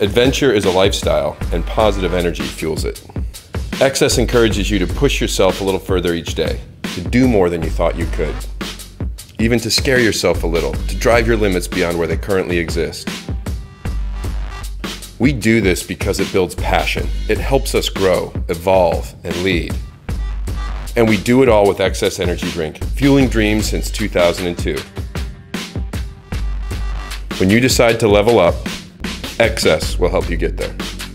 Adventure is a lifestyle, and positive energy fuels it. XS encourages you to push yourself a little further each day, to do more than you thought you could, even to scare yourself a little, to drive your limits beyond where they currently exist. We do this because it builds passion. It helps us grow, evolve, and lead. And we do it all with XS Energy Drink, fueling dreams since 2002. When you decide to level up, XS will help you get there.